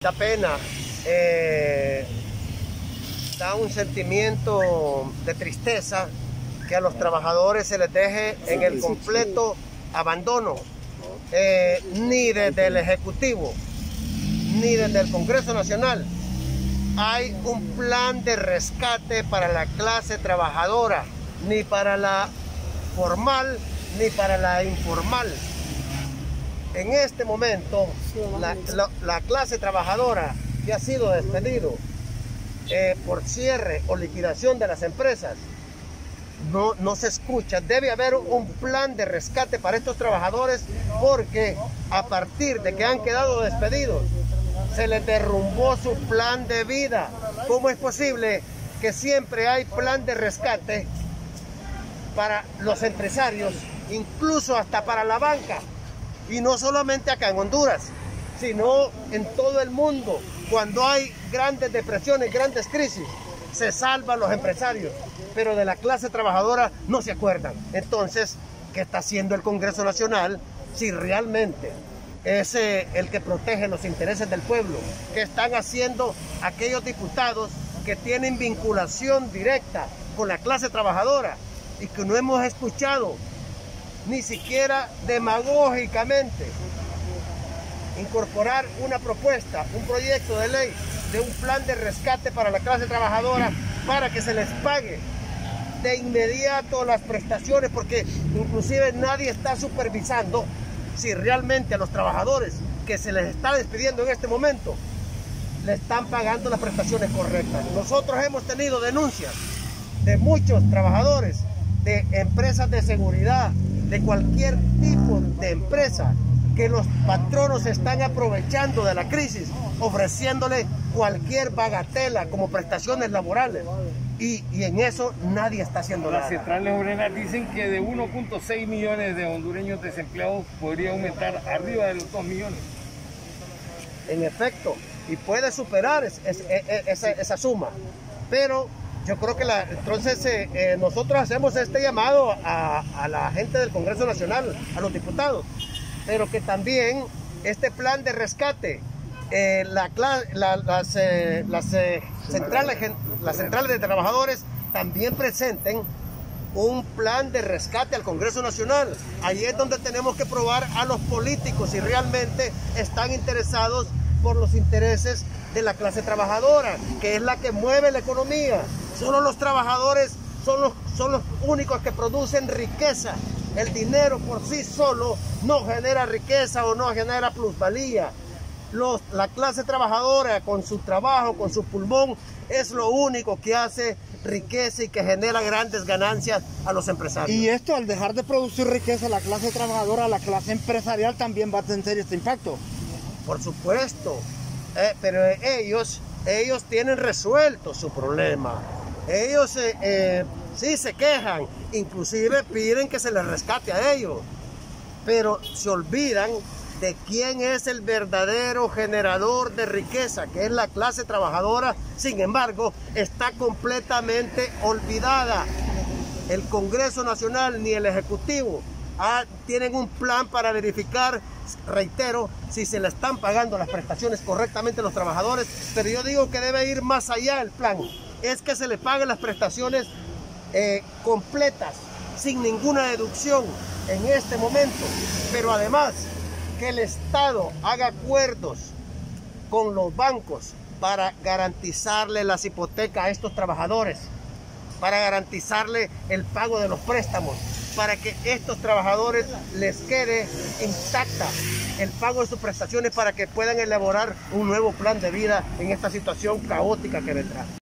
Da pena, eh, da un sentimiento de tristeza que a los trabajadores se les deje en el completo abandono, eh, ni desde el Ejecutivo, ni desde el Congreso Nacional. Hay un plan de rescate para la clase trabajadora, ni para la formal, ni para la informal. En este momento, la, la- la clase trabajadora que ha sido despedido eh, por cierre o liquidación de las empresas, no, no se escucha. Debe haber un plan de rescate para estos trabajadores porque a partir de que han quedado despedidos, se les derrumbó su plan de vida. ¿Cómo es posible que siempre hay plan de rescate para los empresarios, incluso hasta para la banca? Y no solamente acá en Honduras, sino en todo el mundo. Cuando hay grandes depresiones, grandes crisis, se salvan los empresarios, pero de la clase trabajadora no se acuerdan. Entonces, ¿qué está haciendo el Congreso Nacional si realmente es eh, el que protege los intereses del pueblo? ¿Qué están haciendo aquellos diputados que tienen vinculación directa con la clase trabajadora y que no hemos escuchado ni siquiera demagógicamente incorporar una propuesta, un proyecto de ley de un plan de rescate para la clase trabajadora para que se les pague de inmediato las prestaciones, porque inclusive nadie está supervisando si realmente a los trabajadores que se les está despidiendo en este momento le están pagando las prestaciones correctas. Nosotros hemos tenido denuncias de muchos trabajadores, de empresas de seguridad, de cualquier tipo de empresa, que los patronos están aprovechando de la crisis, ofreciéndole cualquier bagatela como prestaciones laborales. Y, y en eso nadie está haciendo Las nada. centrales obreras dicen que de 1.6 millones de hondureños desempleados podría aumentar arriba de los 2 millones. en efecto, y puede superar es- es- esa, esa suma. Pero yo creo que la, entonces eh, eh, nosotros hacemos este llamado a, la gente del Congreso Nacional, a los diputados, pero que también este plan de rescate, eh, las, centrales, las centrales de trabajadores también presenten un plan de rescate al Congreso Nacional. Ahí es donde tenemos que probar a los políticos si realmente están interesados por los intereses de la clase trabajadora, que es la que mueve la economía. Solo los trabajadores son los, son los únicos que producen riqueza. El dinero por sí solo no genera riqueza o no genera plusvalía. Los- la clase trabajadora con su trabajo, con su pulmón, es lo único que hace riqueza y que genera grandes ganancias a los empresarios. Y esto, al dejar de producir riqueza, la clase trabajadora, la clase empresarial también va a tener este impacto. Por supuesto, eh, pero ellos, ellos tienen resuelto su problema. Ellos eh, eh, sí se quejan, inclusive piden que se les rescate a ellos, pero se olvidan de quién es el verdadero generador de riqueza, que es la clase trabajadora. Sin embargo, está completamente olvidada. El Congreso Nacional ni el Ejecutivo ah, tienen un plan para verificar, reitero, si se le están pagando las prestaciones correctamente a los trabajadores, pero yo digo que debe ir más allá el plan, es que se le paguen las prestaciones eh, completas, sin ninguna deducción en este momento, pero además que el Estado haga acuerdos con los bancos para garantizarle las hipotecas a estos trabajadores para garantizarle el pago de los préstamos, para que estos trabajadores les quede intacta el pago de sus prestaciones para que puedan elaborar un nuevo plan de vida en esta situación caótica que vendrá.